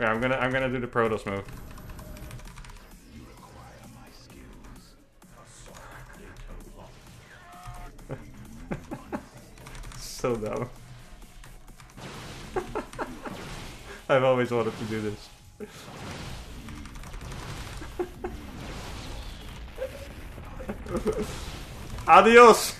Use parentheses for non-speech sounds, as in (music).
Yeah, I'm gonna I'm gonna do the Protoss (laughs) move. so dumb. (laughs) I've always wanted to do this. (laughs) Adios!